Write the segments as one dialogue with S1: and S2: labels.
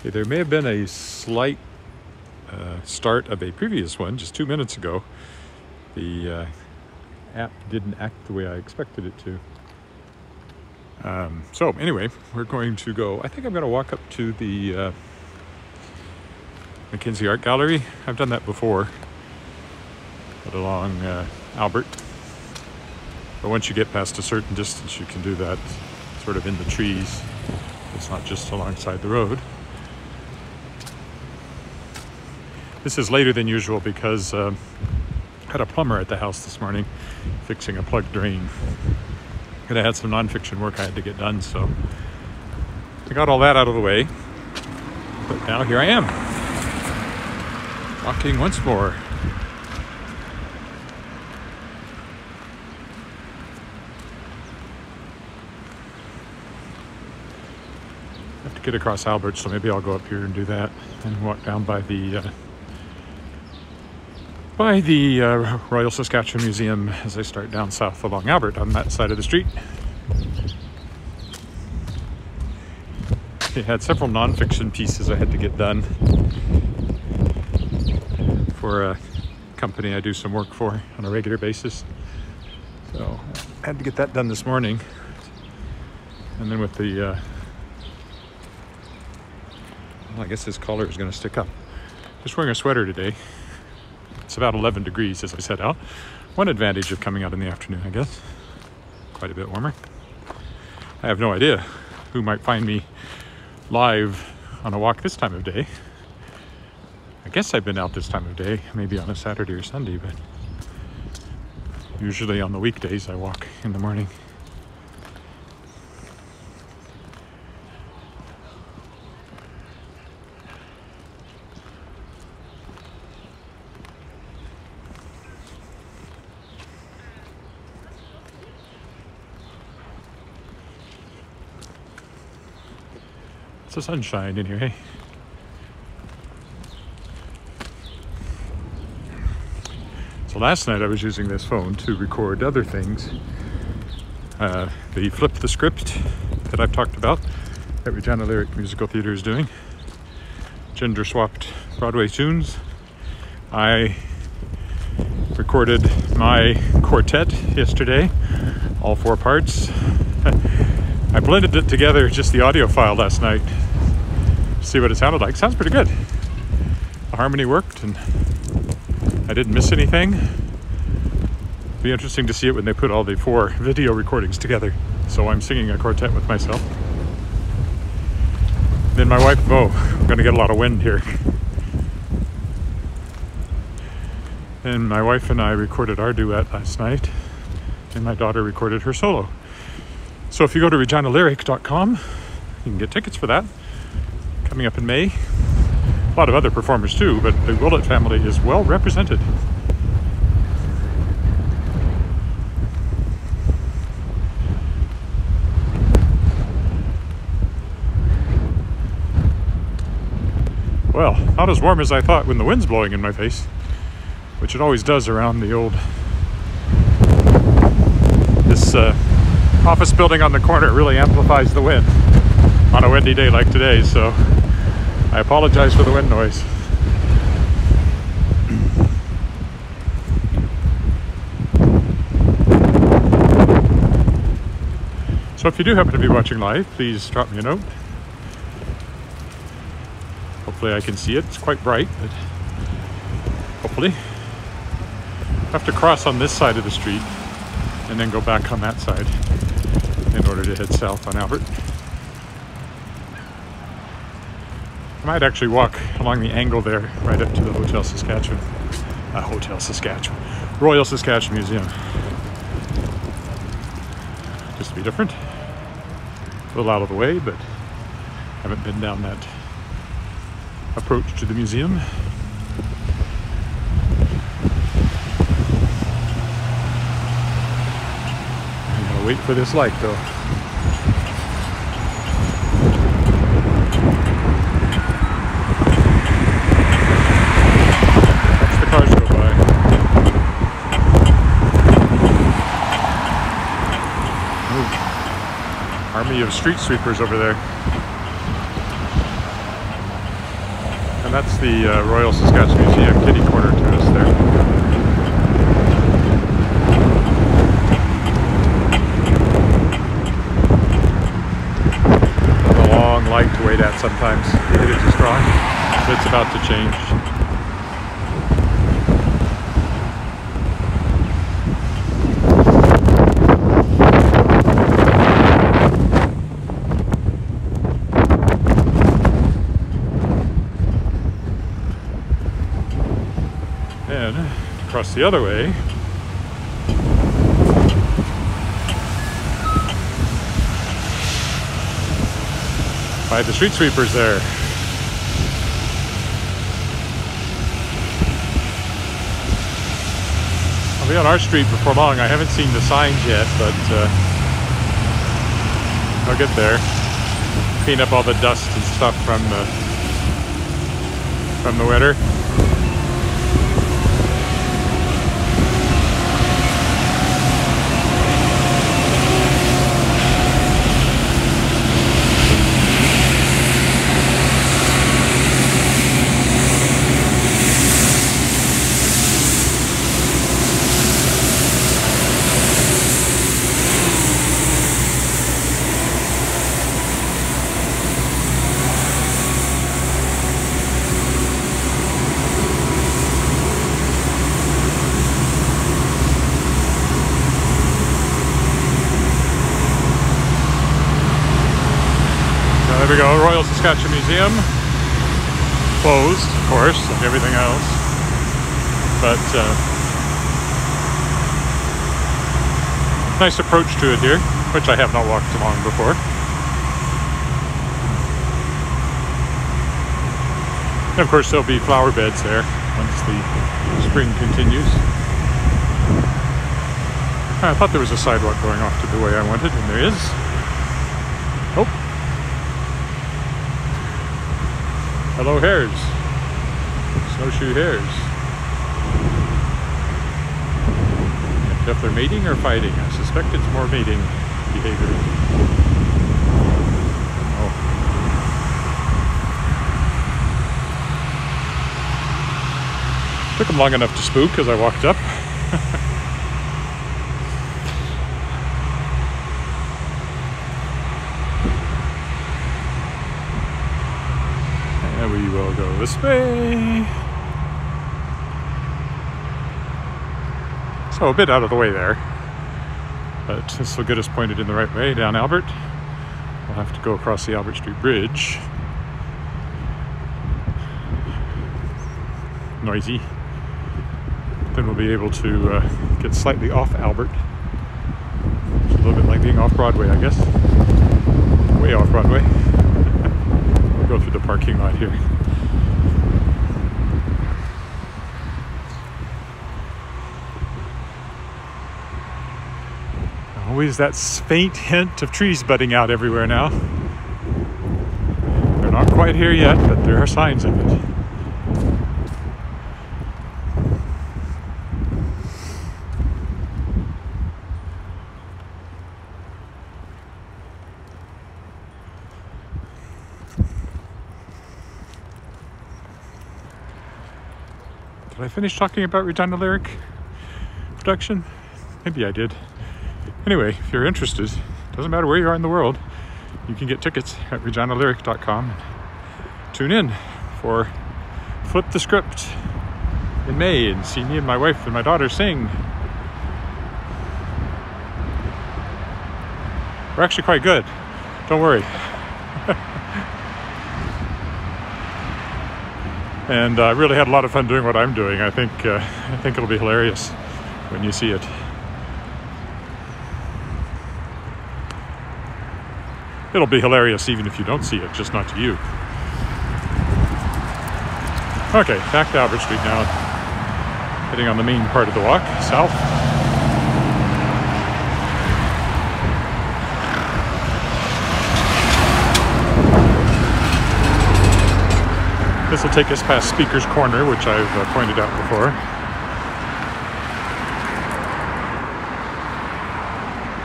S1: Okay, there may have been a slight uh, start of a previous one just two minutes ago. The uh, app didn't act the way I expected it to. Um, so anyway, we're going to go. I think I'm going to walk up to the uh, MacKenzie Art Gallery. I've done that before, but along uh, Albert. But once you get past a certain distance, you can do that sort of in the trees. It's not just alongside the road. This is later than usual because uh, I had a plumber at the house this morning fixing a plugged drain. And I had some nonfiction work I had to get done, so I got all that out of the way. But now here I am, walking once more. I have to get across Albert, so maybe I'll go up here and do that and walk down by the uh, by the uh, Royal Saskatchewan Museum as I start down south along Albert on that side of the street. I had several nonfiction pieces I had to get done for a company I do some work for on a regular basis. So I had to get that done this morning. And then with the, uh, well, I guess this collar is going to stick up. Just wearing a sweater today. It's about 11 degrees as I set out. One advantage of coming out in the afternoon, I guess. Quite a bit warmer. I have no idea who might find me live on a walk this time of day. I guess I've been out this time of day, maybe on a Saturday or Sunday, but usually on the weekdays I walk in the morning. It's the sunshine in here, hey? So last night I was using this phone to record other things. Uh, the Flip the Script that I've talked about that Regina Lyric Musical Theater is doing. Gender swapped Broadway tunes. I recorded my quartet yesterday, all four parts. I blended it together, just the audio file last night, see what it sounded like. Sounds pretty good. The harmony worked and I didn't miss anything. Be interesting to see it when they put all the four video recordings together. So I'm singing a quartet with myself. Then my wife, oh, we're gonna get a lot of wind here. And my wife and I recorded our duet last night, and my daughter recorded her solo. So if you go to reginalyric.com, you can get tickets for that. Coming up in May. A lot of other performers too, but the Willett family is well represented. Well, not as warm as I thought when the wind's blowing in my face, which it always does around the old this uh, office building on the corner really amplifies the wind on a windy day like today, so I apologize for the wind noise. So if you do happen to be watching live, please drop me a note. Hopefully I can see it. It's quite bright, but hopefully. I have to cross on this side of the street and then go back on that side in order to head south on Albert. I might actually walk along the angle there right up to the Hotel Saskatchewan. Uh, Hotel Saskatchewan. Royal Saskatchewan Museum. Just to be different. A little out of the way, but haven't been down that approach to the museum. Wait for this light though. Army of street sweepers over there. And that's the uh, Royal Saskatchewan Museum kitty corner to us there. a long light to wait at sometimes. Hit it too strong. But it's about to change. And across the other way, the street sweepers there. I'll be on our street before long. I haven't seen the signs yet, but uh, I'll get there. Clean up all the dust and stuff from the from the winter. So there we Saskatchewan Museum. Closed, of course, like everything else. But uh, nice approach to it here, which I have not walked along before. And of course, there'll be flower beds there once the spring continues. I thought there was a sidewalk going off to the way I wanted, and there is. Hello, hares. Snowshoe hares. Can't if they're mating or fighting. I suspect it's more mating behavior. Oh. Took them long enough to spook as I walked up. And we will go this way. So a bit out of the way there. But this will get us pointed in the right way down Albert. We'll have to go across the Albert Street Bridge. Noisy. Then we'll be able to uh, get slightly off Albert. It's a little bit like being off Broadway, I guess. Way off Broadway we'll go through the parking lot here. Always that faint hint of trees budding out everywhere now. They're not quite here yet, but there are signs of it. Did I finish talking about Regina Lyric production? Maybe I did. Anyway, if you're interested, doesn't matter where you are in the world, you can get tickets at reginalyric.com. Tune in for Flip the Script in May and see me and my wife and my daughter sing. We're actually quite good. Don't worry. and I uh, really had a lot of fun doing what I'm doing. I think uh, I think it'll be hilarious when you see it. It'll be hilarious even if you don't see it, just not to you. Okay, back to Albert Street now. Heading on the main part of the walk, south. This will take us past Speaker's Corner, which I've uh, pointed out before.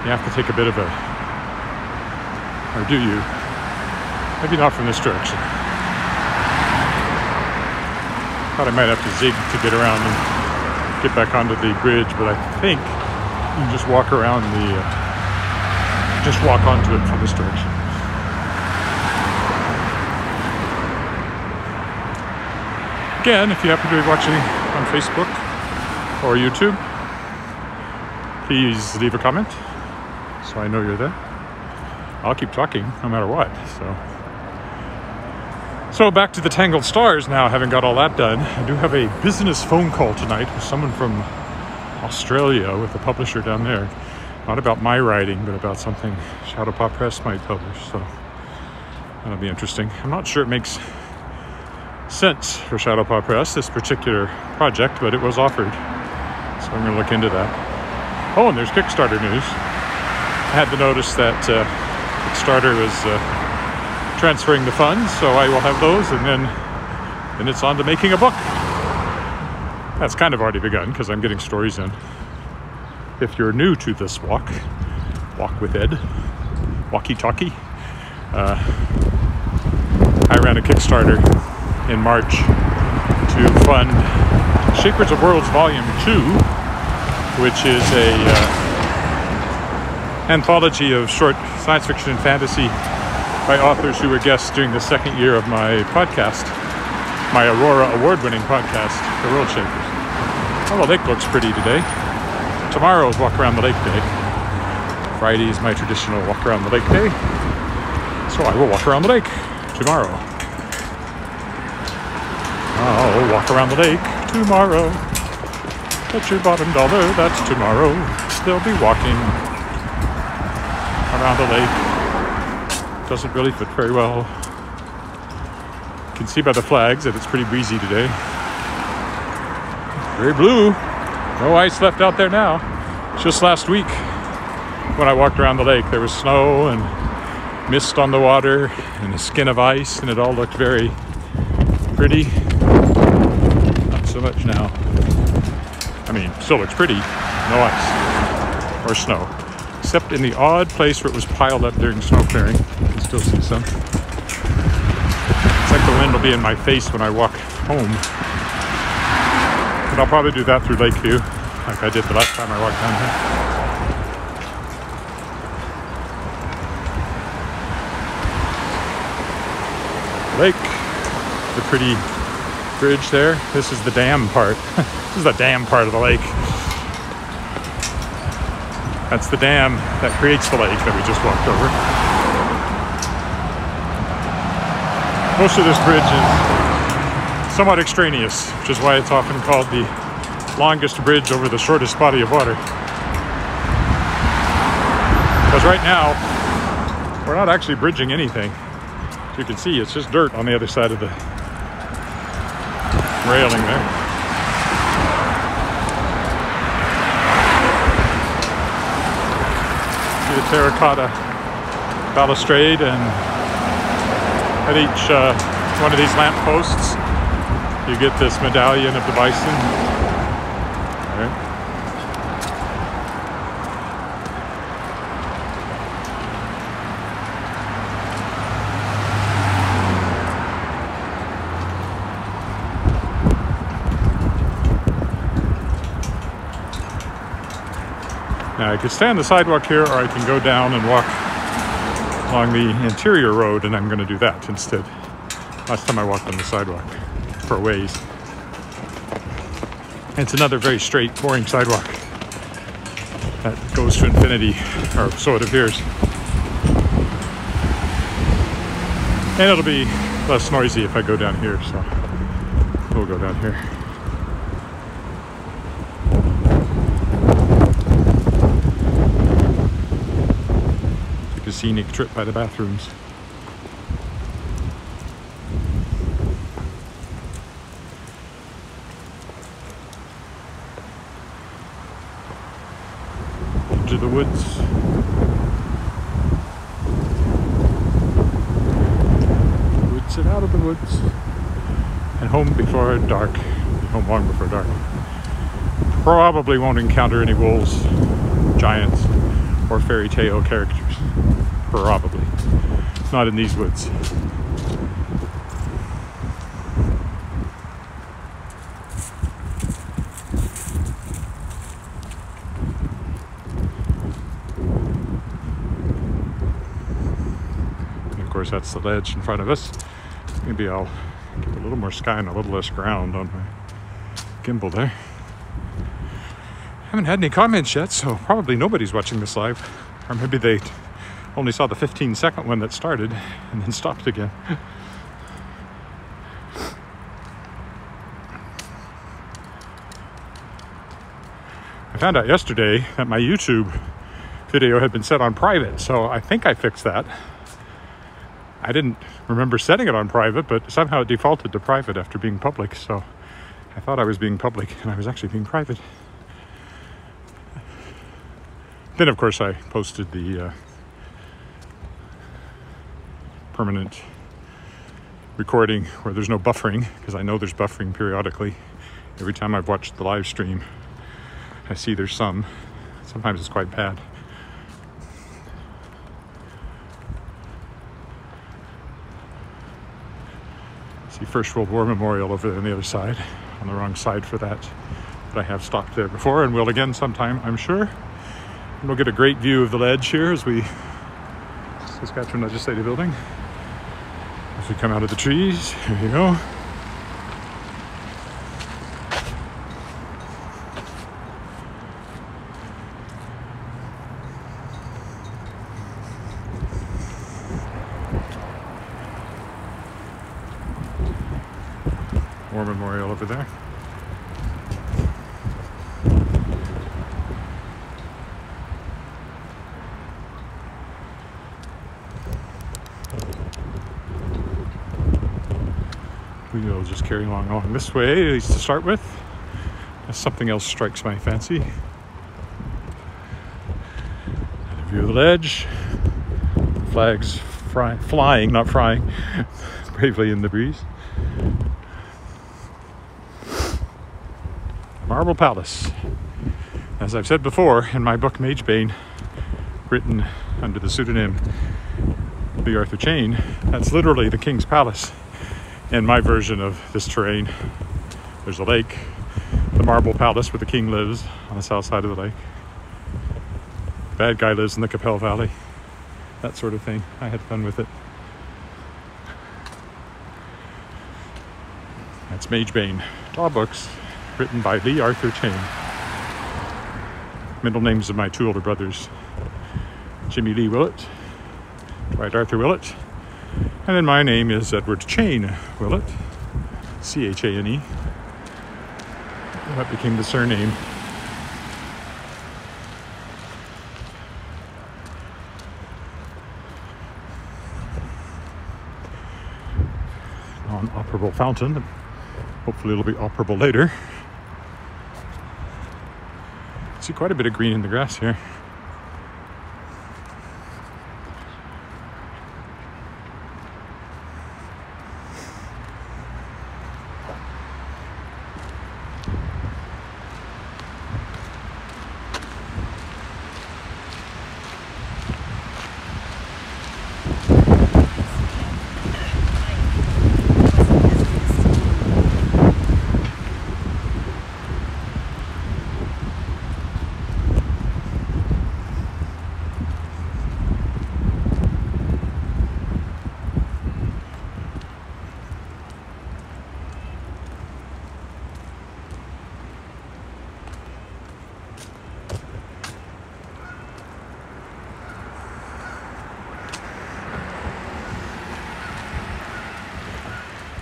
S1: You have to take a bit of a, or do you? Maybe not from this direction. Thought I might have to zig to get around and get back onto the bridge, but I think you can just walk around the, uh, just walk onto it from this direction. Again, if you happen to be watching on Facebook or YouTube, please leave a comment so I know you're there. I'll keep talking no matter what. So, so back to the Tangled Stars now, having got all that done. I do have a business phone call tonight with someone from Australia with a publisher down there. Not about my writing, but about something Shadowpaw Press might publish. So that'll be interesting. I'm not sure it makes sense for Shadowpaw Press, this particular project, but it was offered. So I'm going to look into that. Oh, and there's Kickstarter news. I had to notice that uh, Kickstarter is uh, transferring the funds, so I will have those, and then then it's on to making a book. That's kind of already begun because I'm getting stories in. If you're new to this walk, walk with Ed, walkie talkie. Uh, I ran a Kickstarter in March to fund Shapers of Worlds Volume 2, which is a uh, anthology of short science fiction and fantasy by authors who were guests during the second year of my podcast, my Aurora award-winning podcast, The World Shapers. Oh, well, the lake looks pretty today. Tomorrow is Walk Around the Lake Day. Friday is my traditional Walk Around the Lake Day. So I will walk around the lake tomorrow. I'll walk around the lake tomorrow. Bet your bottom dollar that's tomorrow. They'll be walking around the lake. Doesn't really fit very well. You can see by the flags that it's pretty breezy today. Very blue. No ice left out there now. Just last week when I walked around the lake, there was snow and mist on the water and a skin of ice, and it all looked very pretty Not so much now. I mean, still looks pretty. No ice or snow. Except in the odd place where it was piled up during snow clearing. You can still see some. It's like the wind will be in my face when I walk home. But I'll probably do that through Lakeview, like I did the last time I walked down here. Lake, the pretty bridge there. This is the dam part. this is the dam part of the lake. That's the dam that creates the lake that we just walked over. Most of this bridge is somewhat extraneous, which is why it's often called the longest bridge over the shortest body of water. Because right now, we're not actually bridging anything. As you can see, it's just dirt on the other side of the railing there. See the terracotta balustrade and at each uh, one of these lamp posts you get this medallion of the bison. I could stay on the sidewalk here or I can go down and walk along the interior road and I'm going to do that instead. Last time I walked on the sidewalk for ways. It's another very straight, boring sidewalk that goes to infinity, or so it appears. And it'll be less noisy if I go down here, so we'll go down here. Scenic trip by the bathrooms. Into the woods. Woods and out of the woods. And home before dark. Home long before dark. Probably won't encounter any wolves, giants, or fairy tale characters. Probably. Not in these woods. And of course that's the ledge in front of us. Maybe I'll get a little more sky and a little less ground on my gimbal there. I haven't had any comments yet, so probably nobody's watching this live. Or maybe they only saw the 15 second one that started and then stopped again. I found out yesterday that my YouTube video had been set on private, so I think I fixed that. I didn't remember setting it on private, but somehow it defaulted to private after being public, so I thought I was being public and I was actually being private. Then, of course, I posted the uh, permanent recording where there's no buffering because I know there's buffering periodically. Every time I've watched the live stream, I see there's some. Sometimes it's quite bad. See First World War Memorial over there on the other side, on the wrong side for that. But I have stopped there before and will again sometime, I'm sure. And we'll get a great view of the ledge here as we Saskatchewan Legislative Building. We come out of the trees, here you go. War Memorial over there. We'll just carry along along this way, at least to start with. As something else strikes my fancy. Another view of the ledge. Flags fry, flying, not frying, bravely in the breeze. Marble Palace. As I've said before in my book Magebane, written under the pseudonym Lee Arthur Chane, that's literally the King's Palace in my version of this terrain. There's a lake, the Marble Palace where the king lives on the south side of the lake. Bad guy lives in the Qu'Appelle Valley, that sort of thing. I had fun with it. That's Magebane. Law books written by Lee Arthur Chane. Middle names of my two older brothers Jimmy Lee Willett, Dwight Arthur Willett, and then my name is Edward Chane Willett, C H A N E. That became the surname. Non operable fountain. Hopefully, it'll be operable later. See quite a bit of green in the grass here.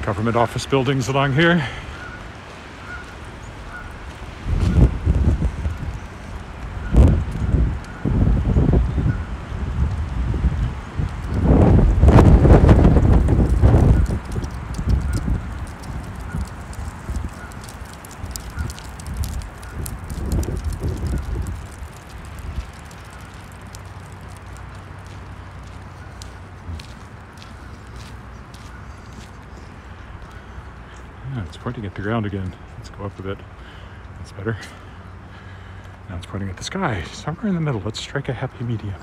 S1: Government office buildings along here. Ground again. Let's go up a bit. That's better. Now it's pointing at the sky. Somewhere in the middle. Let's strike a happy medium.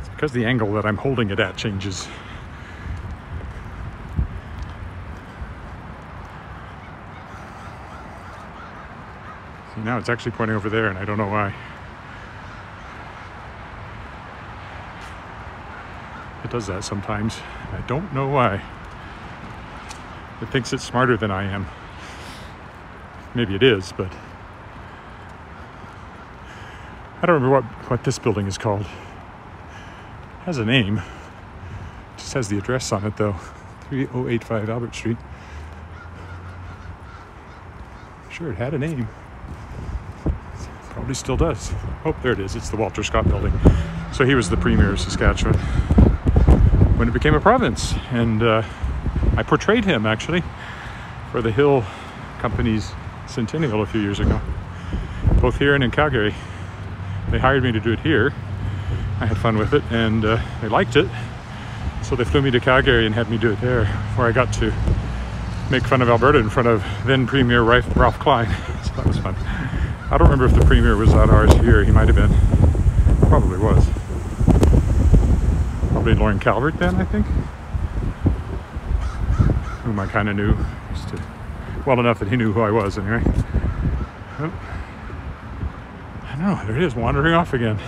S1: It's because the angle that I'm holding it at changes. See, now it's actually pointing over there, and I don't know why. It does that sometimes. I don't know why. It thinks it's smarter than I am. Maybe it is, but I don't remember what, what this building is called. It has a name. It just has the address on it though. 3085 Albert Street. Sure, it had a name. Probably still does. Oh, there it is. It's the Walter Scott building. So he was the premier of Saskatchewan when it became a province. And uh, I portrayed him actually for the Hill Company's centennial a few years ago, both here and in Calgary. They hired me to do it here. I had fun with it and uh, they liked it. So they flew me to Calgary and had me do it there, where I got to make fun of Alberta in front of then Premier Ralph Klein. So that was fun. I don't remember if the Premier was at ours here. He might have been. Probably was. Probably Lorne Calvert then, I think. Whom I kind of knew. Used to, well enough that he knew who I was anyway. Oh. I know, there he is, wandering off again.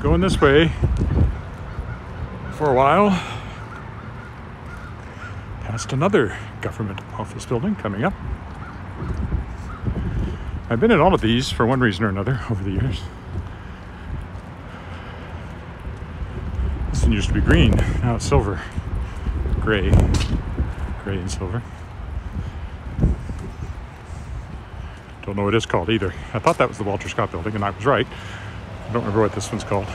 S1: Going this way for a while. Past another government office building coming up. I've been in all of these for one reason or another over the years. This one used to be green, now it's silver. Gray. Gray and silver. Don't know what it's called either. I thought that was the Walter Scott building, and I was right. I don't remember what this one's called.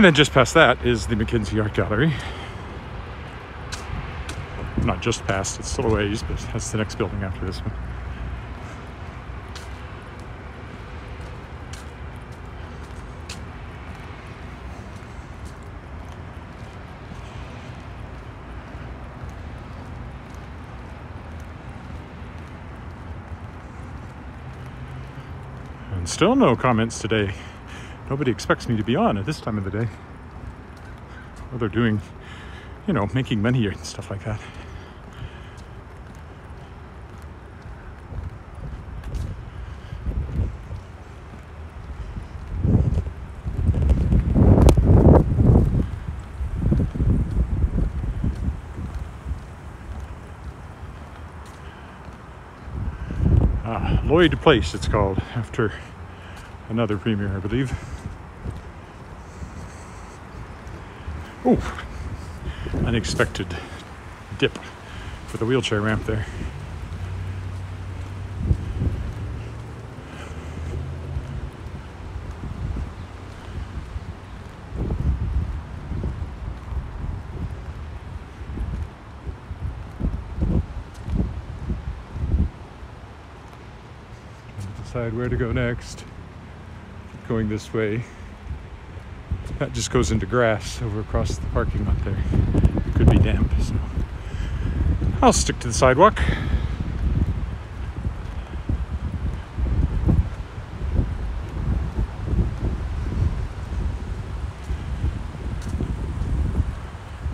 S1: And then just past that is the MacKenzie Art Gallery. Not just past, it's still a ways, but that's the next building after this one. And still no comments today. Nobody expects me to be on at this time of the day. Well, they're doing, you know, making money and stuff like that. Ah, Lloyd Place, it's called, after another premier, I believe. Oh, unexpected dip for the wheelchair ramp there. decide where to go next. Going this way. That just goes into grass over across the parking lot there. Could be damp, so I'll stick to the sidewalk.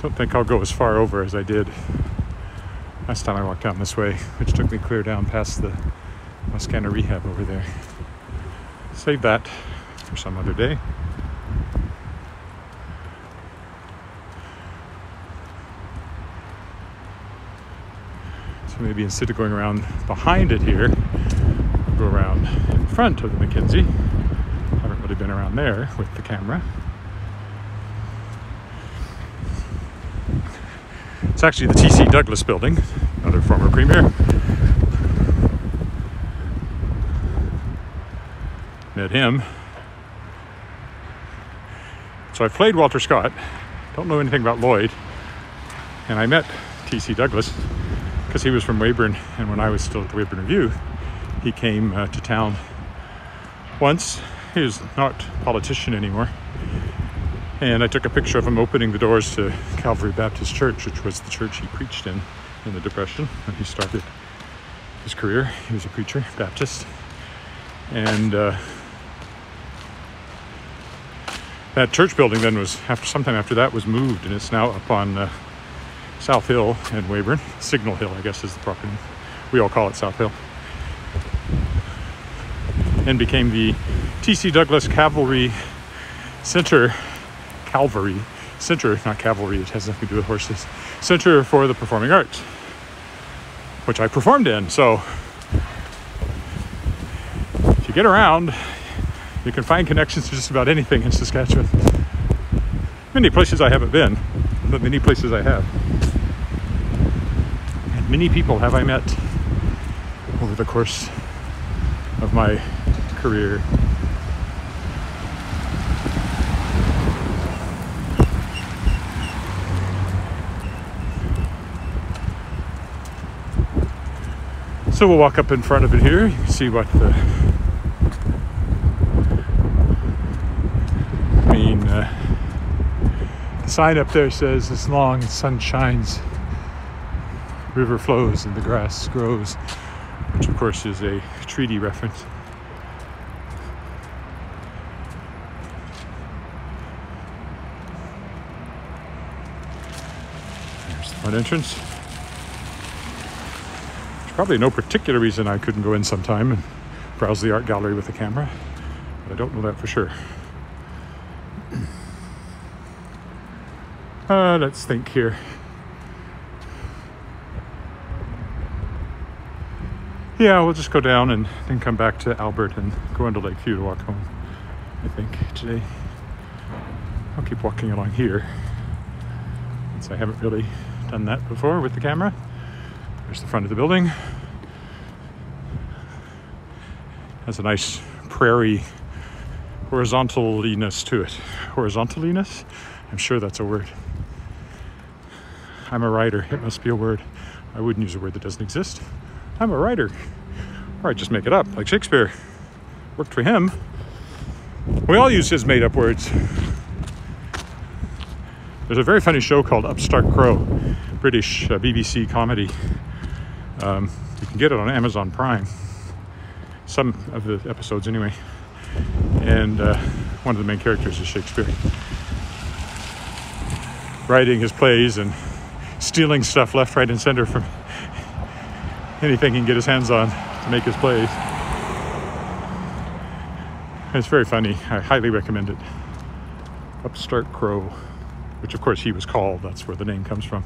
S1: Don't think I'll go as far over as I did last time I walked down this way, which took me clear down past the Wascana Rehab over there. Save that for some other day. Instead of going around behind it here, go around in front of the MacKenzie. Haven't really been around there with the camera. It's actually the T.C. Douglas building, another former premier. met him. So I played Walter Scott. Don't know anything about Lloyd. And I met T.C. Douglas because he was from Weyburn, and when I was still at the Weyburn Review, he came uh, to town once. He was not a politician anymore. And I took a picture of him opening the doors to Calvary Baptist Church, which was the church he preached in in the Depression when he started his career. He was a preacher, Baptist. And uh, that church building then was, after sometime after that, was moved, and it's now up on uh, South Hill in Weyburn. Signal Hill, I guess, is the proper name. We all call it South Hill. And became the T.C. Douglas Cavalry Center, Calvary Center, not cavalry, it has nothing to do with horses, Center for the Performing Arts, which I performed in. So if you get around, you can find connections to just about anything in Saskatchewan. Many places I haven't been, but many places I have. Many people have I met over the course of my career. So we'll walk up in front of it here. You can see what the I mean uh, the sign up there says as long as sun shines river flows and the grass grows which of course is a treaty reference. There's the front entrance. There's probably no particular reason I couldn't go in sometime and browse the art gallery with the camera but I don't know that for sure. Uh, let's think here yeah, we'll just go down and then come back to Albert and go into Lakeview to walk home. I think today. I'll keep walking along here since I haven't really done that before with the camera. There's the front of the building. Has a nice prairie horizontaliness to it. Horizontaliness? I'm sure that's a word. I'm a writer. It must be a word. I wouldn't use a word that doesn't exist. I'm a writer. Or I just make it up, like Shakespeare. Worked for him. We all use his made up words. There's a very funny show called Upstart Crow, British uh, BBC comedy. Um, you can get it on Amazon Prime. Some of the episodes, anyway. And uh, one of the main characters is Shakespeare. Writing his plays and stealing stuff left, right, and center from anything he can get his hands on to make his plays. It's very funny. I highly recommend it. Upstart Crow, which of course he was called. That's where the name comes from.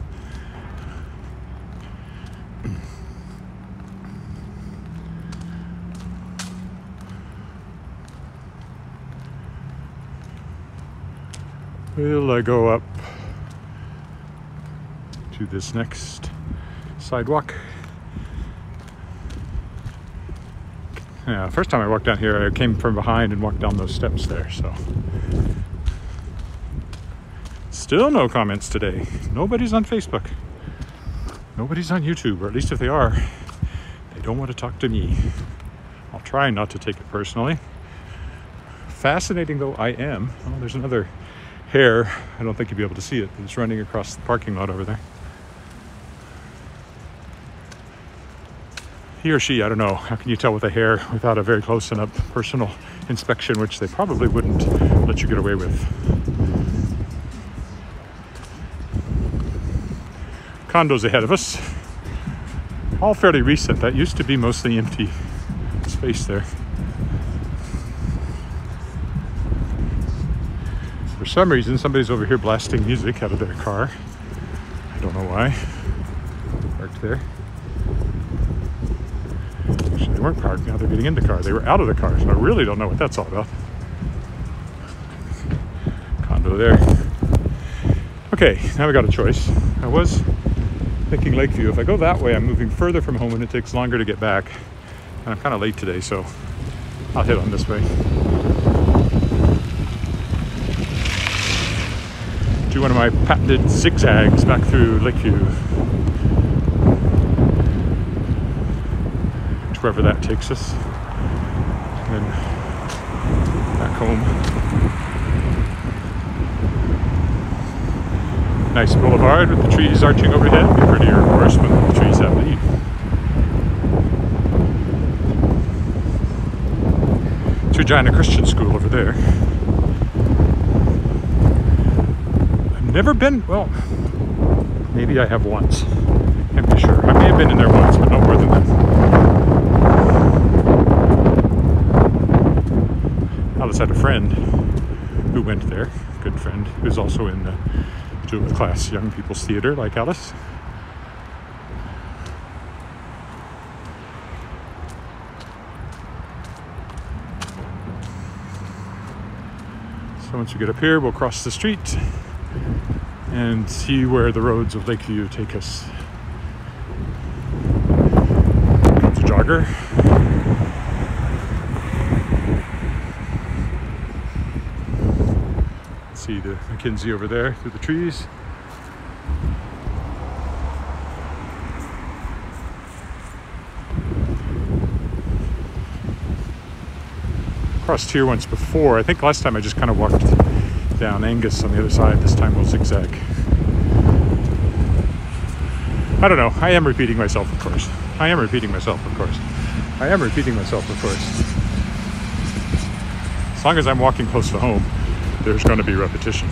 S1: Will I go up to this next sidewalk? Yeah, first time I walked down here, I came from behind and walked down those steps there, so. Still no comments today. Nobody's on Facebook. Nobody's on YouTube, or at least if they are, they don't want to talk to me. I'll try not to take it personally. Fascinating though I am. Oh, there's another hare. I don't think you'll be able to see it, but it's running across the parking lot over there. He or she, I don't know, how can you tell with a hare without a very close and up personal inspection, which they probably wouldn't let you get away with. Condos ahead of us, all fairly recent. That used to be mostly empty space there. For some reason, somebody's over here blasting music out of their car. I don't know why. Parked there. They weren't parked now, they're getting into cars. They were out of the cars. I really don't know what that's all about. Condo there. Okay, now we got a choice. I was thinking Lakeview. If I go that way, I'm moving further from home and it takes longer to get back. And I'm kind of late today, so I'll hit on this way. Do one of my patented zigzags back through Lakeview. Wherever that takes us. And then back home. Nice boulevard with the trees arching overhead. Be prettier, of course, when the trees have leaves. Regina Christian School over there. I've never been, well, maybe I have once. Can't be sure. I may have been in there once, but no more than that. Alice had a friend who went there, good friend, who's also in the Jewel class Young People's Theater, like Alice. So once we get up here, we'll cross the street and see where the roads of Lakeview take us. Comes a jogger. MacKenzie over there through the trees. crossed here once before. I think last time I just kind of walked down Angus on the other side. This time we'll zigzag. I don't know. I am repeating myself, of course. I am repeating myself, of course. I am repeating myself, of course. As long as I'm walking close to home, there's going to be repetition.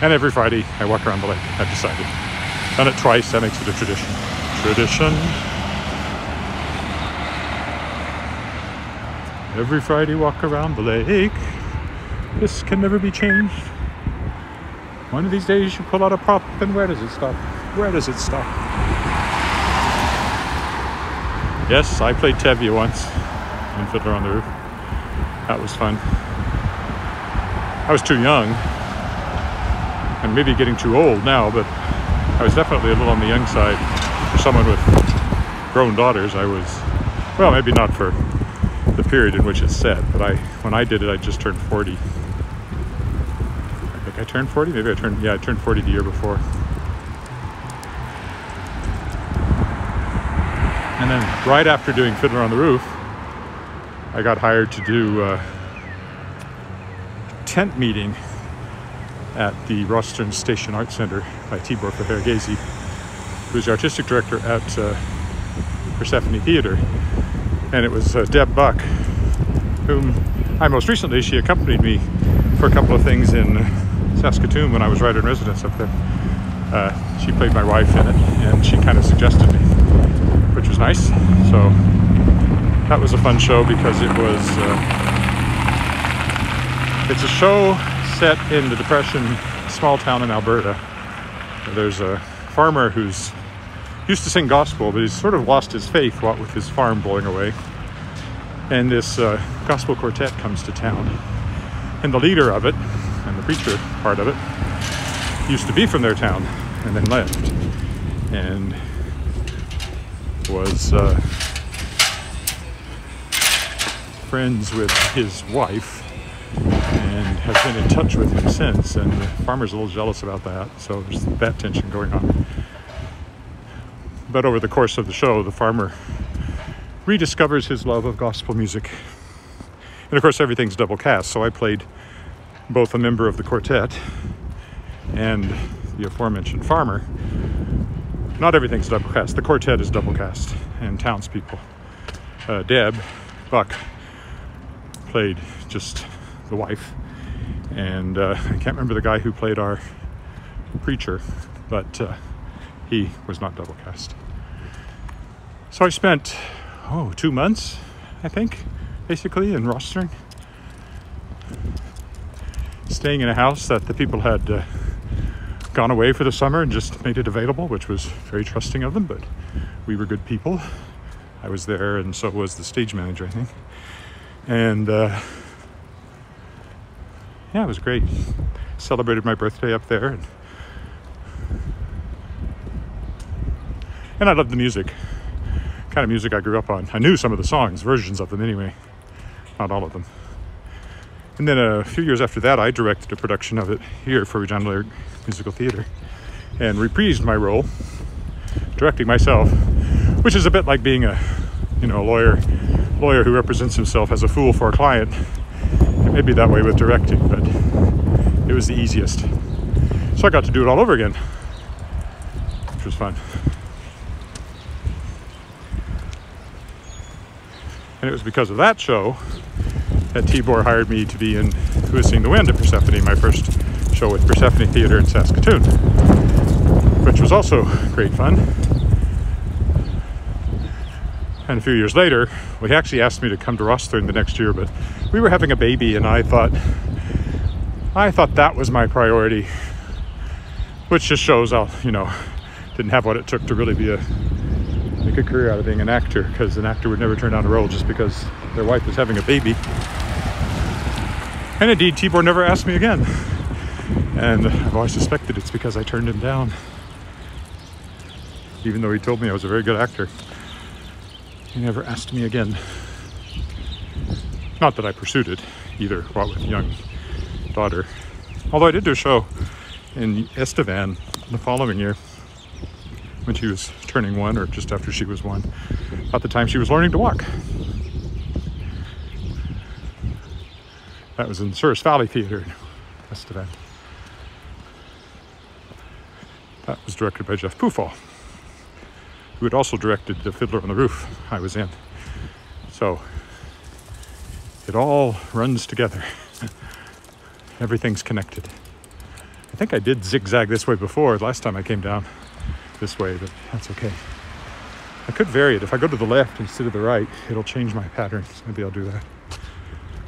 S1: And every Friday, I walk around the lake. I've decided. Done it twice. That makes it a tradition. Tradition. Every Friday, walk around the lake. This can never be changed. One of these days, you pull out a prop, and where does it stop? Where does it stop? Yes, I played Tevye once in Fiddler on the Roof. That was fun. I was too young, and maybe getting too old now, but I was definitely a little on the young side for someone with grown daughters. I was, well, maybe not for the period in which it's set. But I, when I did it, I just turned 40. I think I turned 40. Maybe I turned, yeah, I turned 40 the year before. And then right after doing Fiddler on the Roof, I got hired to do a tent meeting at the Rosthern Station Art Center by Tibor Feheregyhazi, who's the artistic director at uh, Persephone Theater and it was uh, Deb Buck, whom I most recently she accompanied me for a couple of things in Saskatoon when I was writer in residence up there. Uh, she played my wife in it, and she kind of suggested me, which was nice. So that was a fun show because it was. It's a show set in the Depression, small town in Alberta. There's a farmer who's used to sing gospel, but he's sort of lost his faith what with his farm blowing away. And this uh, gospel quartet comes to town. And the leader of it, and the preacher part of it, used to be from their town and then left. And was uh, friends with his wife has been in touch with him since. And the farmer's a little jealous about that. So there's that tension going on. But over the course of the show, the farmer rediscovers his love of gospel music. And of course, everything's double cast, so I played both a member of the quartet and the aforementioned farmer. Not everything's double cast. The quartet is double cast, and townspeople. Uh, Deb Buck played just the wife, and uh, I can't remember the guy who played our preacher, but uh, he was not double cast. So I spent, oh, two months, I think, basically in Rosthern, staying in a house that the people had uh, gone away for the summer and just made it available, which was very trusting of them, but we were good people. I was there, and so was the stage manager, I think. And uh, yeah, it was great. Celebrated my birthday up there. And, and I loved the music kind of music I grew up on. I knew some of the songs, versions of them anyway, not all of them. And then a few years after that, I directed a production of it here for Regina Lyric Musical Theater and reprised my role, directing myself, which is a bit like being a, you know, a lawyer, lawyer who represents himself as a fool for a client. It may be that way with directing, but it was the easiest. So I got to do it all over again, which was fun. And it was because of that show that Tibor hired me to be in Who Has Seen the Wind at Persephone, my first show with Persephone Theater in Saskatoon, which was also great fun. And a few years later, well, he actually asked me to come to Rosthern the next year, but we were having a baby, and I thought, I thought that was my priority, which just shows I'll, you know, didn't have what it took to really be a make a career out of being an actor, because an actor would never turn down a role just because their wife was having a baby. And indeed, Tibor never asked me again. And I've always suspected it's because I turned him down. Even though he told me I was a very good actor, he never asked me again. Not that I pursued it either, what with young daughter. Although I did do a show in Estevan the following year when she was turning one or just after she was one, about the time she was learning to walk. That was in the Souris Valley Theater in Estevan. That was directed by Jeff Pufall, who had also directed The Fiddler on the Roof I was in. So it all runs together. Everything's connected. I think I did zigzag this way before last time I came down this way, but that's okay. I could vary it. If I go to the left instead of the right, it'll change my patterns. Maybe I'll do that.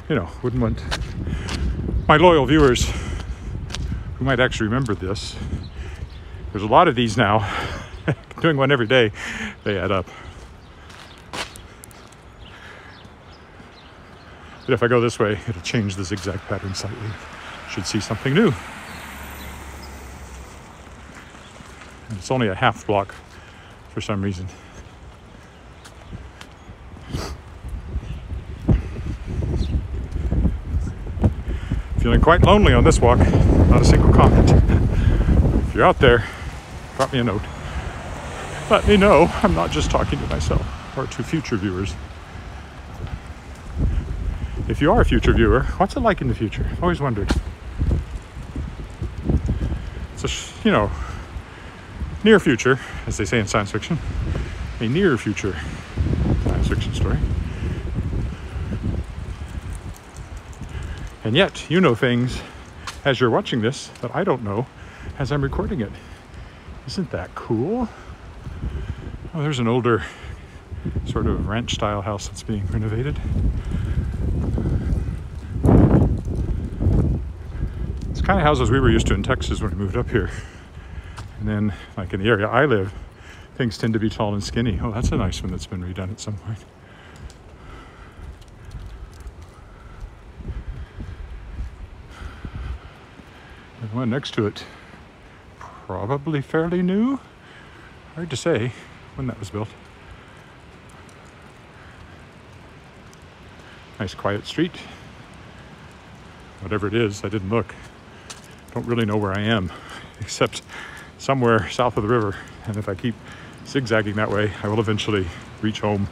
S1: You know, wouldn't want my loyal viewers who might actually remember this. There's a lot of these now. Doing one every day, they add up. But if I go this way, it'll change the zigzag pattern slightly. Should see something new. And it's only a half block for some reason. Feeling quite lonely on this walk. Not a single comment. if you're out there, drop me a note. Let me know I'm not just talking to myself or to future viewers. If you are a future viewer, what's it like in the future? I've always wondered. It's a, you know, near future, as they say in science fiction, a near future science fiction story. And yet, you know things as you're watching this that I don't know as I'm recording it. Isn't that cool? Oh, there's an older sort of ranch style house that's being renovated. Kind of houses we were used to in Texas when we moved up here. And then, like in the area I live, things tend to be tall and skinny. Oh, that's a nice one that's been redone at some point. And the one next to it, probably fairly new. Hard to say when that was built. Nice quiet street. Whatever it is, I didn't look. Don't really know where I am, except somewhere south of the river. And if I keep zigzagging that way, I will eventually reach home,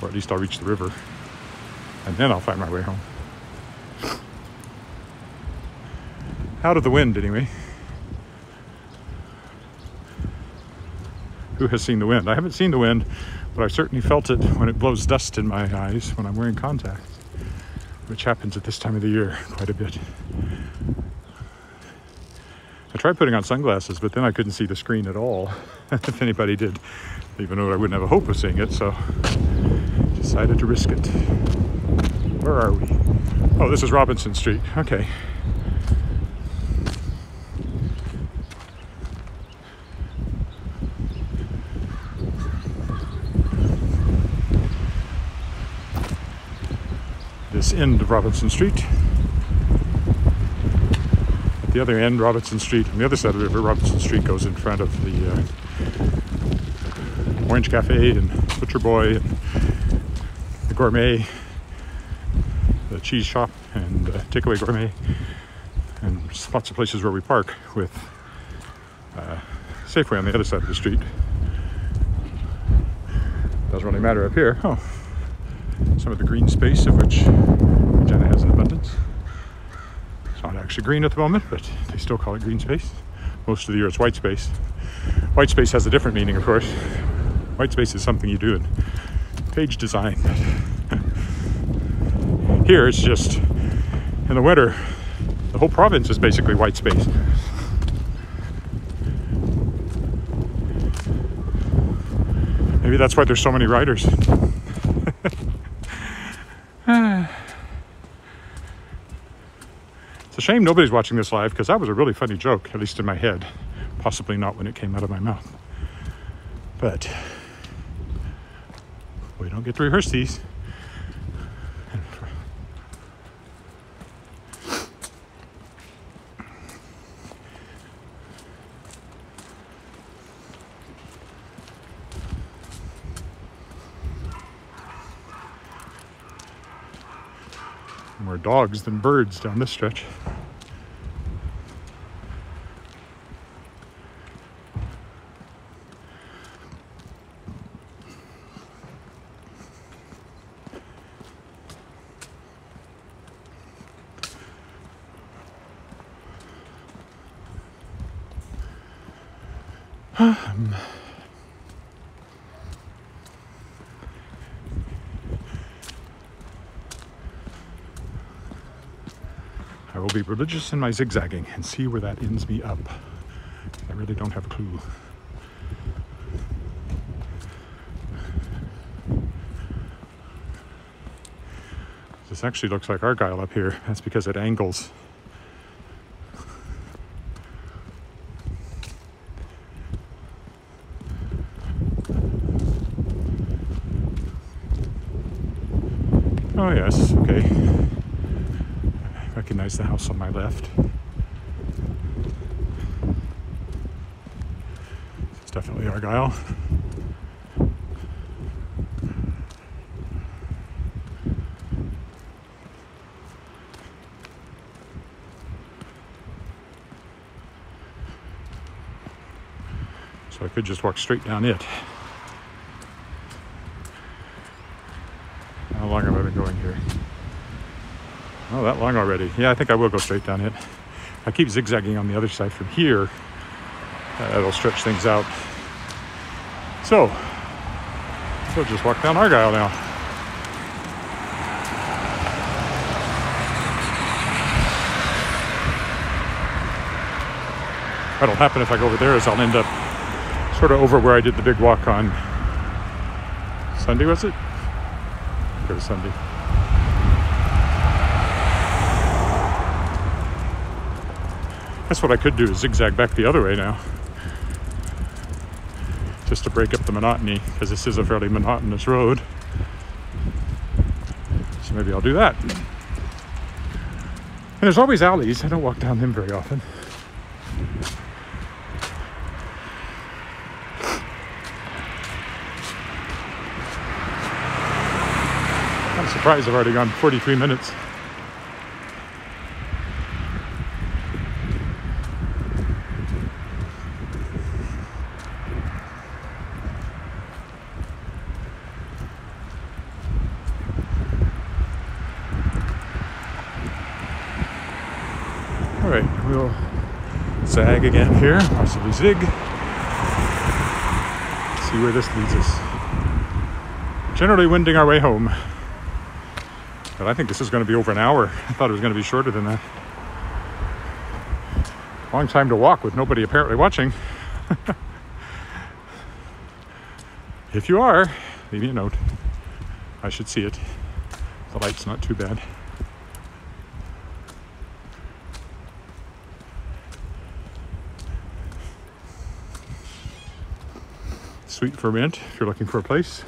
S1: or at least I'll reach the river. And then I'll find my way home. Out of the wind, anyway. Who has seen the wind? I haven't seen the wind, but I've certainly felt it when it blows dust in my eyes when I'm wearing contacts, which happens at this time of the year quite a bit. I tried putting on sunglasses, but then I couldn't see the screen at all. if anybody did, even though I wouldn't have a hope of seeing it, so decided to risk it. Where are we? Oh, this is Robinson Street. Okay. This end of Robinson Street the other end, Robinson Street, on the other side of the river, Robinson Street goes in front of the uh, Orange Cafe and Butcher Boy and the Gourmet, the cheese shop, and uh, Takeaway Gourmet, and lots of places where we park with uh, Safeway on the other side of the street. Doesn't really matter up here. Oh, some of the green space of which Regina has an abundance. Not actually green at the moment, but they still call it green space. Most of the year it's white space. White space has a different meaning, of course. White space is something you do in page design. Here it's just in the winter, the whole province is basically white space. Maybe that's why there's so many riders. it's a shame nobody's watching this live because that was a really funny joke, at least in my head. Possibly not when it came out of my mouth. But we don't get to rehearse these. Dogs than birds down this stretch. I will be religious in my zigzagging and see where that ends me up. I really don't have a clue. This actually looks like Argyle up here. That's because it angles. Oh yes, okay. The house on my left. It's definitely Argyle. So I could just walk straight down it. How long have I been going here? Oh, that long already. Yeah, I think I will go straight down it. I keep zigzagging on the other side from here. Uh, it'll stretch things out. So, we'll just walk down Argyle now. What'll happen if I go over there is I'll end up sort of over where I did the big walk on Sunday, was it? It was Sunday. That's what I could do is zigzag back the other way now. Just to break up the monotony, because this is a fairly monotonous road. So maybe I'll do that. And there's always alleys. I don't walk down them very often. I'm surprised I've already gone 43 minutes. All right, we'll zag again here, possibly zig. See where this leads us. Generally winding our way home. But I think this is going to be over an hour. I thought it was going to be shorter than that. Long time to walk with nobody apparently watching. if you are, leave me a note. I should see it. The light's not too bad. Sweet Ferment if you're looking for a place.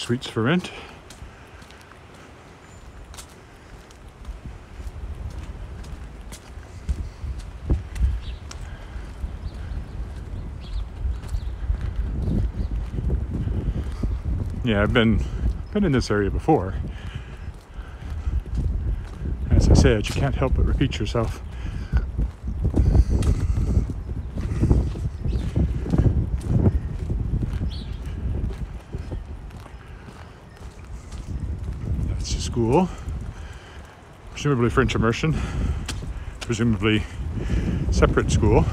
S1: Suites for rent. Yeah, I've been been in this area before. As I said, you can't help but repeat yourself. That's the school. Presumably French immersion. Presumably separate school,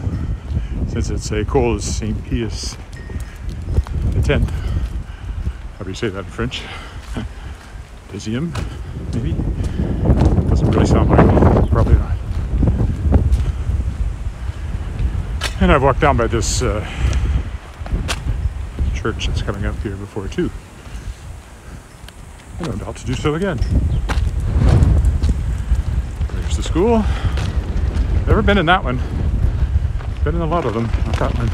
S1: since it's a École St. Pius X. How do you say that in French? Lyceum, maybe? Doesn't really sound like it. Probably not. And I've walked down by this uh, church that's coming up here before, too. To do so again. There's the school. Never been in that one. Been in a lot of them, not that one.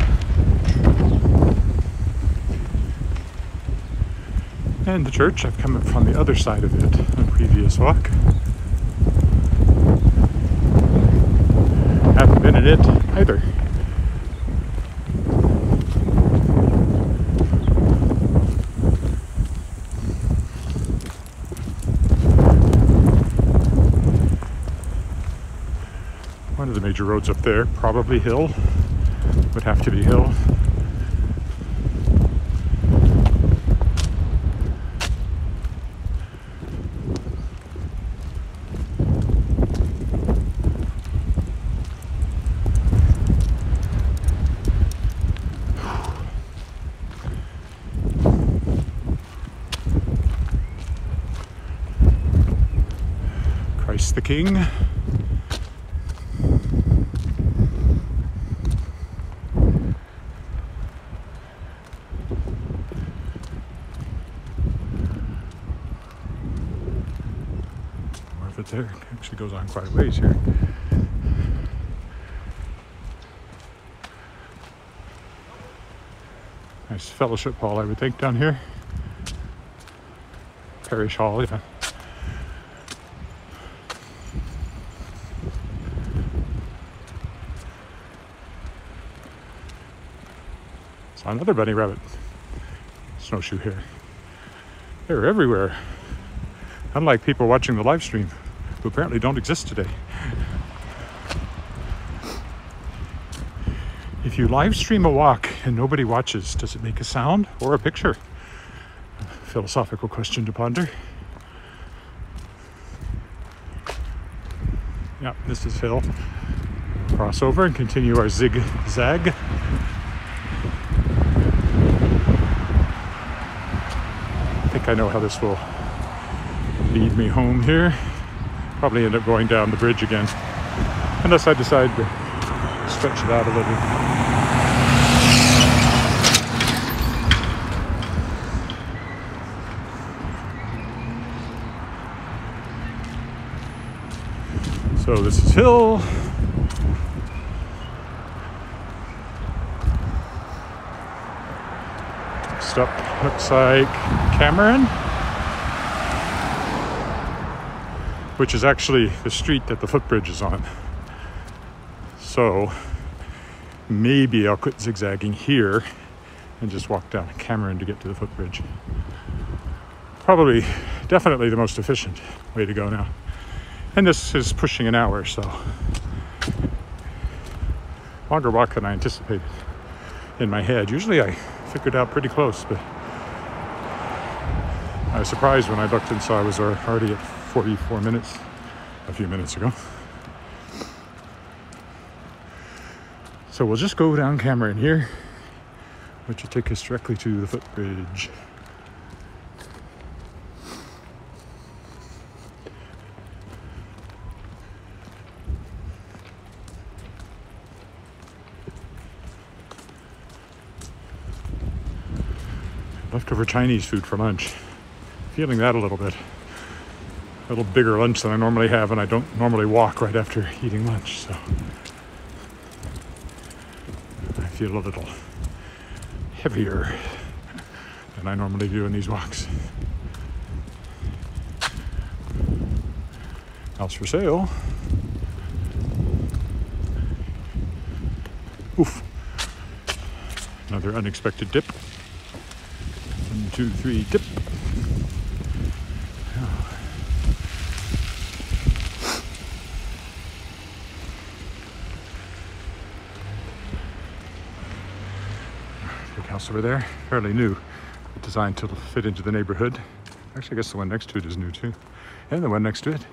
S1: And the church, I've come up from the other side of it on a previous walk. Haven't been in it either. Major roads up there, probably Hill, would have to be Hill. Christ the King. More of it. Actually goes on quite a ways here. Nice fellowship hall, I would think, down here. Parish hall, yeah. Saw another bunny rabbit snowshoe here. They're everywhere. Unlike people watching the live stream, who apparently don't exist today. If you live stream a walk and nobody watches, does it make a sound or a picture? Philosophical question to ponder. Yeah, this is Hill. Cross over and continue our zigzag. I think I know how this will lead me home here. Probably end up going down the bridge again. Unless I decide to stretch it out a little. So this is Hill. Next up looks like Cameron, which is actually the street that the footbridge is on. So maybe I'll quit zigzagging here and just walk down Cameron to get to the footbridge. Probably, definitely the most efficient way to go now. And this is pushing an hour, so longer walk than I anticipated in my head. Usually I figured out pretty close, but I was surprised when I looked and saw I was already at 44 minutes a few minutes ago. So we'll just go down Cameron here, which will take us directly to the footbridge. Leftover Chinese food for lunch. Feeling that a little bit. Little bigger lunch than I normally have, and I don't normally walk right after eating lunch, so I feel a little heavier than I normally do in these walks. House for sale. Oof. Another unexpected dip. One, two, three, dip. Over there, fairly new, designed to fit into the neighborhood. Actually, I guess the one next to it is new too, and the one next to it.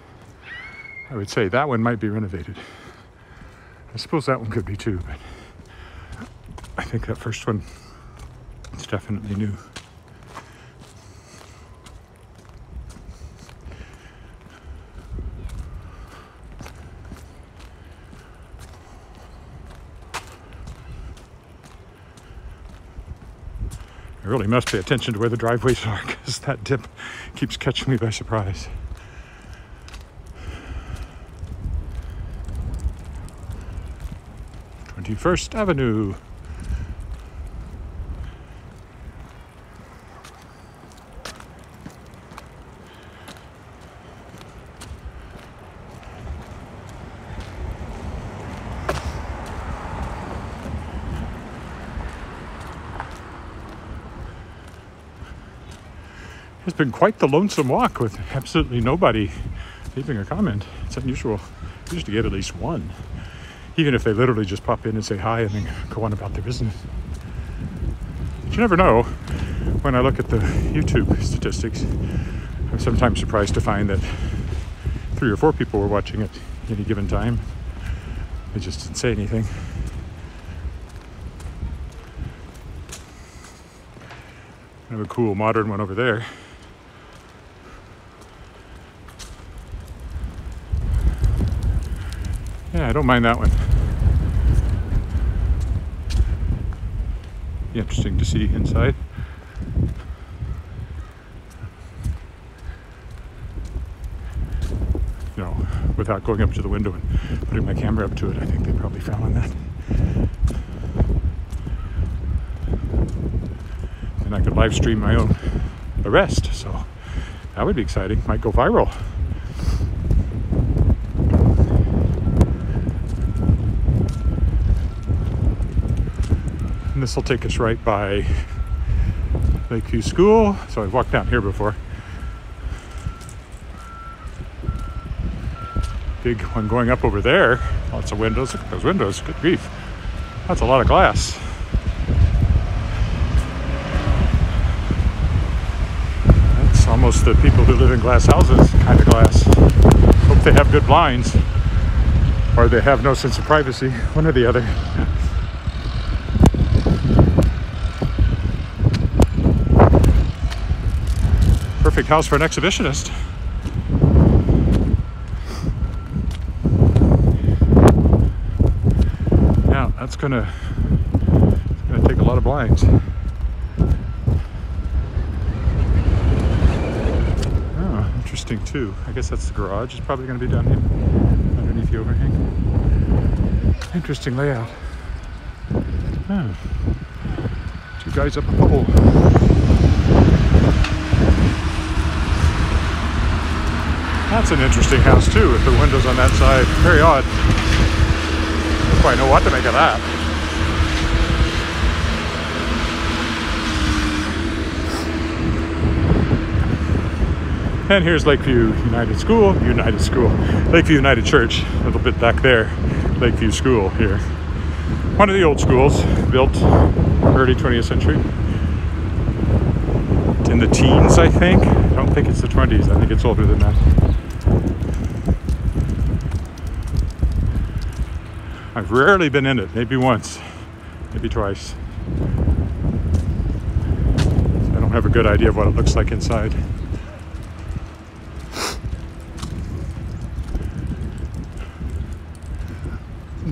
S1: I would say that one might be renovated. I suppose that one could be too, but I think that first one is definitely new. Really must pay attention to where the driveways are because that dip keeps catching me by surprise. Twenty-first Avenue. Been quite the lonesome walk with absolutely nobody leaving a comment. It's unusual. We used to get at least one, even if they literally just pop in and say hi and then go on about their business. But you never know. When I look at the YouTube statistics, I'm sometimes surprised to find that three or four people were watching it at any given time. They just didn't say anything. Kind of a cool modern one over there. I don't mind that one. Be interesting to see inside. You know, without going up to the window and putting my camera up to it, I think they probably frown on that. And I could live stream my own arrest, so that would be exciting. Might go viral. This will take us right by Lakeview School. So I've walked down here before. Big one going up over there. Lots of windows. Look at those windows. Good grief. That's a lot of glass. That's almost the people who live in glass houses kind of glass. Hope they have good blinds or they have no sense of privacy, one or the other. Perfect house for an exhibitionist. Yeah, that's gonna, gonna take a lot of blinds. Oh, interesting too. I guess that's the garage. It's probably gonna be down here underneath the overhang. Interesting layout. Oh. Two guys up a pole. That's an interesting house too, with the windows on that side. Very odd. I don't quite know what to make of that. And here's Lakeview United School, United School, Lakeview United Church, a little bit back there, Lakeview School here. One of the old schools, built early 20th century. In the teens, I think. I don't think it's the 20s, I think it's older than that. I've rarely been in it, maybe once, maybe twice. I don't have a good idea of what it looks like inside.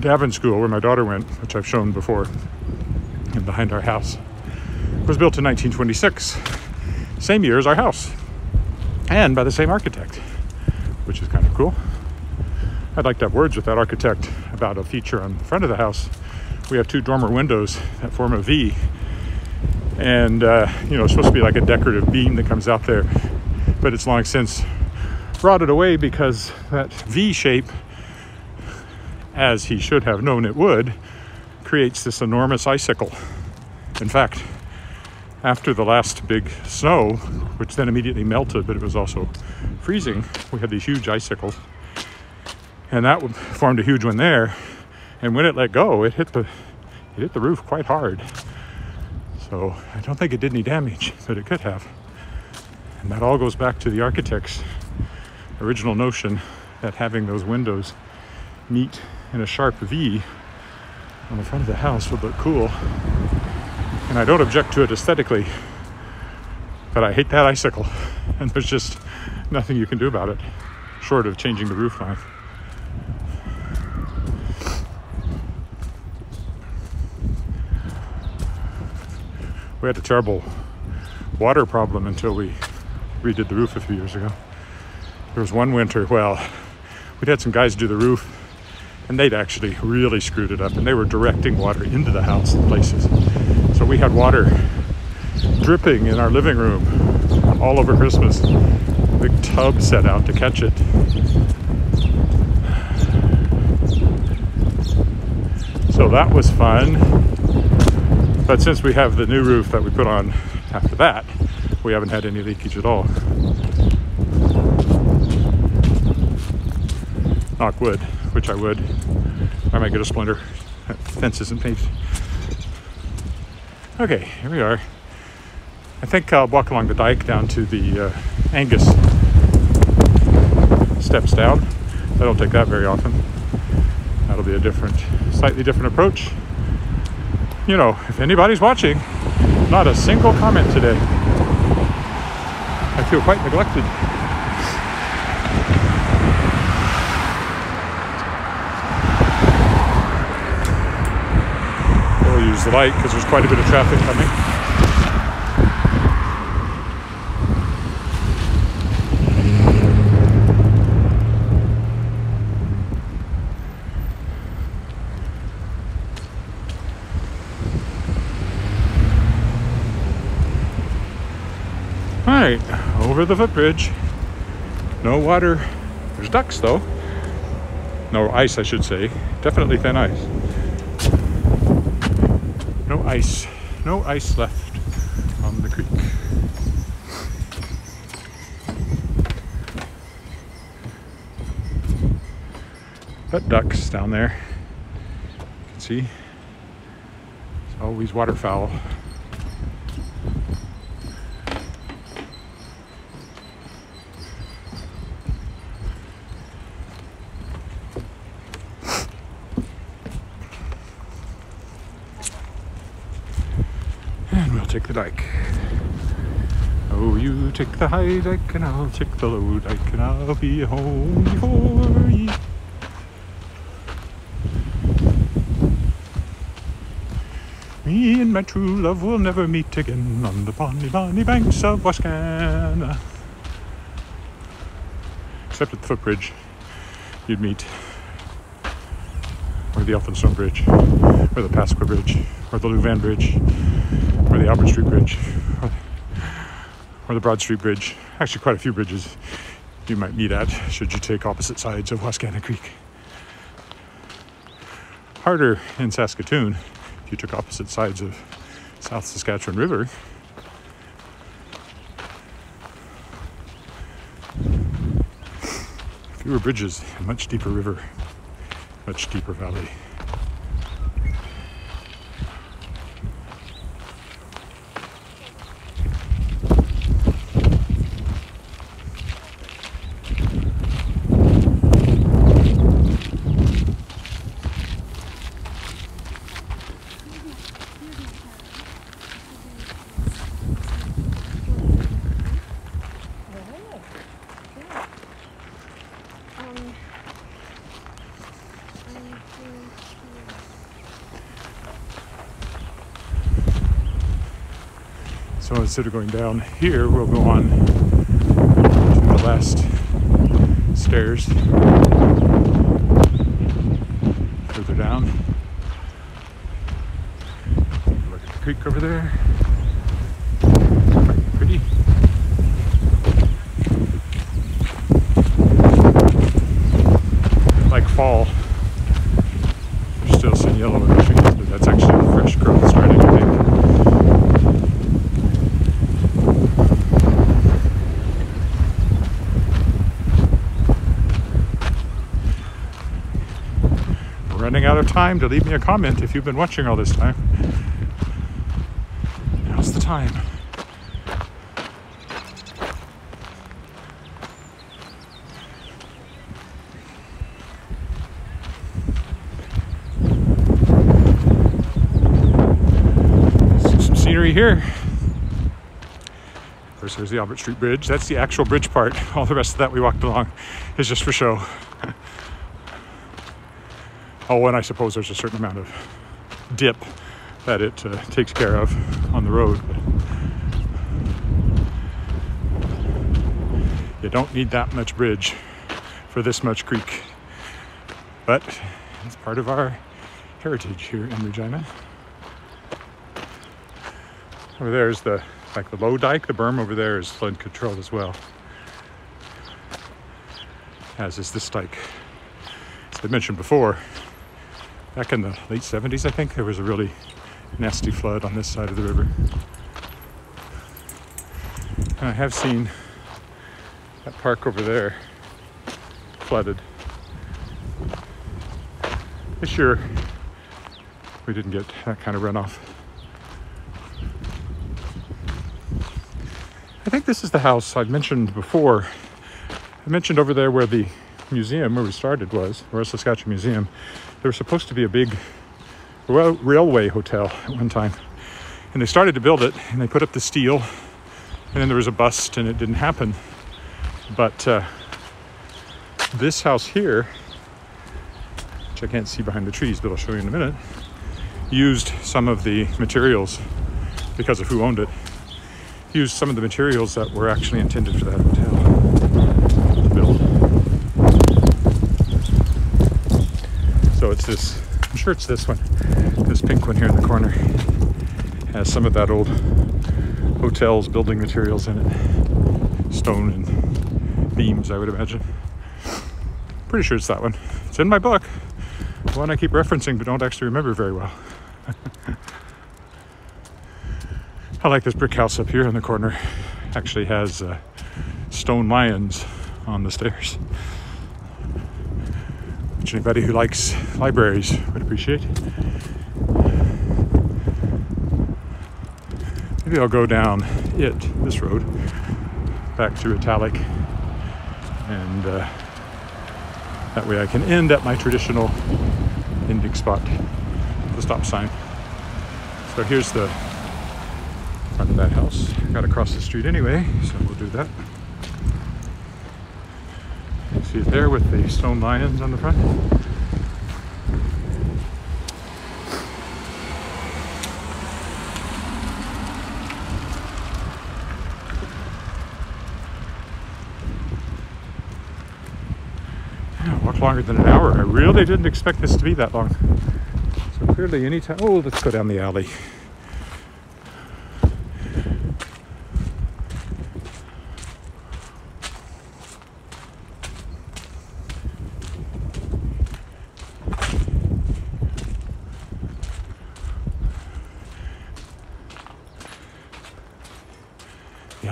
S1: Davin School, where my daughter went, which I've shown before, and behind our house, was built in 1926, same year as our house, and by the same architect, which is kind of cool. I'd like to have words with that architect about a feature on the front of the house. We have two dormer windows that form a V and uh, you know, it's supposed to be like a decorative beam that comes out there, but it's long since rotted away because that V shape, as he should have known it would, creates this enormous icicle. In fact, after the last big snow, which then immediately melted, but it was also freezing, we had these huge icicles. And that formed a huge one there. And when it let go, it hit the it hit the roof quite hard. So I don't think it did any damage, but it could have. And that all goes back to the architect's original notion that having those windows meet in a sharp V on the front of the house would look cool. And I don't object to it aesthetically, but I hate that icicle. And there's just nothing you can do about it, short of changing the roof line. We had a terrible water problem until we redid the roof a few years ago. There was one winter, well, we'd had some guys do the roof and they'd actually really screwed it up and they were directing water into the house in places. So we had water dripping in our living room all over Christmas. Big tub set out to catch it. So that was fun. But since we have the new roof that we put on after that, we haven't had any leakage at all. Knock wood, which I would. I might get a splinter. That fence isn't. Okay, here we are. I think I'll walk along the dike down to the uh, Angus steps down. I don't take that very often. That'll be a different, slightly different approach. You know, if anybody's watching, not a single comment today. I feel quite neglected. We'll use the light because there's quite a bit of traffic coming. All right, over the footbridge. No water. There's ducks though. No ice, I should say. Definitely thin ice. No ice. No ice left on the creek. But ducks down there. You can see. It's always waterfowl. And we'll take the dike. Oh, you take the high dike and I'll take the load, I can I'll be home before ye. Me and my true love will never meet again on the bonny, bonny banks of Wascana. Except at the footbridge, you'd meet. Or the Elphinstone Bridge, or the Pasqua Bridge, or the Lewvan Bridge, or the Albert Street Bridge, or, the Broad Street Bridge. Actually, quite a few bridges you might meet at should you take opposite sides of Wascana Creek. Harder in Saskatoon if you took opposite sides of South Saskatchewan River. Fewer bridges, much deeper river, much deeper valley. So instead of going down here, we'll go on to the last stairs further down. Look at the creek over there. running out of time to leave me a comment if you've been watching all this time. Now's the time. Some scenery here. Of course, there's the Albert Street Bridge. That's the actual bridge part. All the rest of that we walked along is just for show. Oh, and I suppose there's a certain amount of dip that it uh, takes care of on the road. You don't need that much bridge for this much creek. But it's part of our heritage here in Regina. Over there is the like the low dike, the berm over there is flood controlled as well. As is this dike. As I mentioned before, back in the late 70s, I think, there was a really nasty flood on this side of the river. And I have seen that park over there flooded. This year, we didn't get that kind of runoff. I think this is the house I've mentioned before. I mentioned over there where the museum where we started was, Royal Saskatchewan Museum. There was supposed to be a big rail- railway hotel at one time. And they started to build it and they put up the steel and then there was a bust and it didn't happen. But uh, this house here, which I can't see behind the trees, but I'll show you in a minute, used some of the materials because of who owned it used some of the materials that were actually intended for that hotel to build. So it's this, I'm sure it's this one, this pink one here in the corner has some of that old hotel's building materials in it. Stone and beams, I would imagine. Pretty sure it's that one. It's in my book. One I keep referencing but don't actually remember very well. I like this brick house up here in the corner. Actually has uh, stone lions on the stairs, anybody who likes libraries would appreciate. Maybe I'll go down it, this road, back through Italic, and uh, that way I can end at my traditional ending spot, the stop sign. So here's the front of that house. Got to cross the street anyway, so we'll do that. See it there with the stone lions on the front. Yeah, walked longer than an hour. I really didn't expect this to be that long. So clearly anytime, oh, let's go down the alley.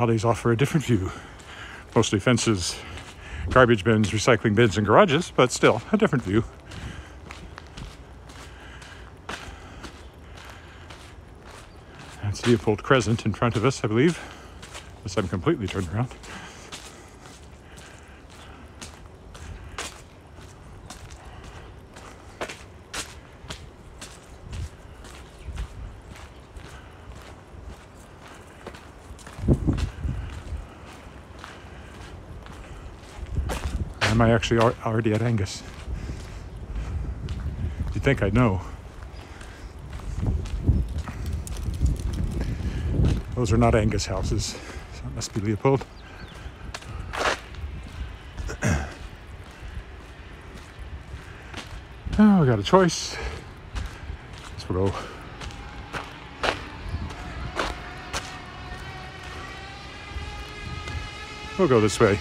S1: Alleys offer a different view. Mostly fences, garbage bins, recycling bins, and garages, but still a different view. That's Leopold Crescent in front of us, I believe. Unless I'm completely turned around. I actually al- already at Angus? You'd think I'd know. Those are not Angus houses, so it must be Leopold. Oh, we got a choice. We'll go. We'll go this way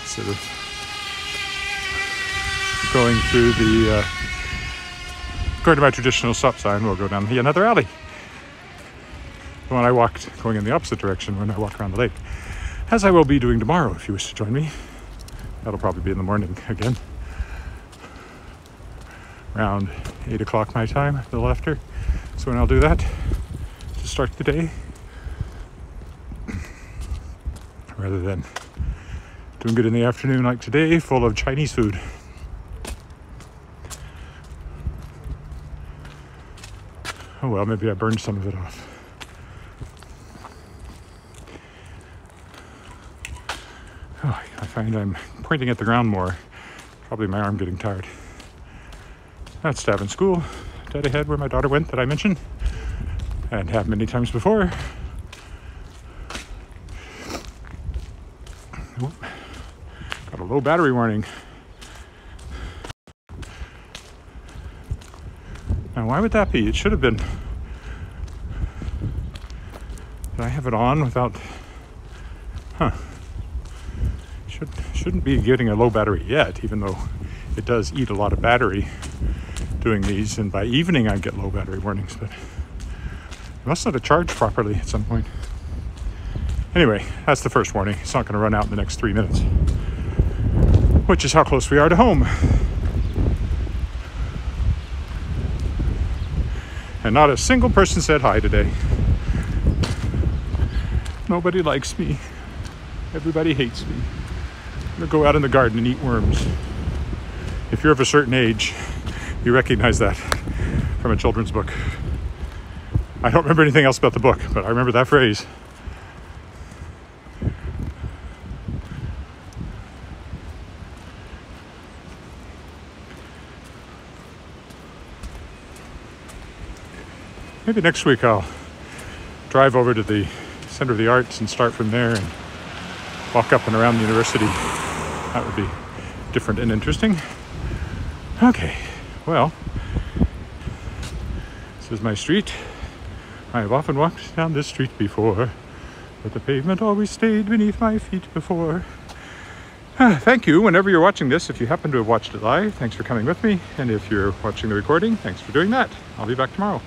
S1: instead of going through the. Uh, according to my traditional stop sign, we'll go down the another alley. The one I walked going in the opposite direction when I walked around the lake, as I will be doing tomorrow if you wish to join me. That'll probably be in the morning again. around 8 o'clock my time, a little after. So when I'll do that to start the day, rather than doing good in the afternoon like today, full of Chinese food. Oh well, maybe I burned some of it off. Oh, I find I'm pointing at the ground more. Probably my arm getting tired. That's Davin School, dead ahead where my daughter went that I mentioned and have many times before. Oop. Got a low battery warning. Why would that be? It should have been. Did I have it on without? Huh. Should shouldn't be getting a low battery yet, even though it does eat a lot of battery doing these. And by evening, I get low battery warnings, but must not have charged properly at some point. Anyway, that's the first warning. It's not going to run out in the next three minutes, which is how close we are to home. And not a single person said hi today. Nobody likes me. Everybody hates me. I'm gonna go out in the garden and eat worms. If you're of a certain age, you recognize that from a children's book. I don't remember anything else about the book, but I remember that phrase. Maybe next week I'll drive over to the Center of the Arts and start from there and walk up and around the university. That would be different and interesting. Okay, well, this is my street. I have often walked down this street before, but the pavement always stayed beneath my feet before. Ah, thank you whenever you're watching this. If you happen to have watched it live, thanks for coming with me. And if you're watching the recording, thanks for doing that. I'll be back tomorrow.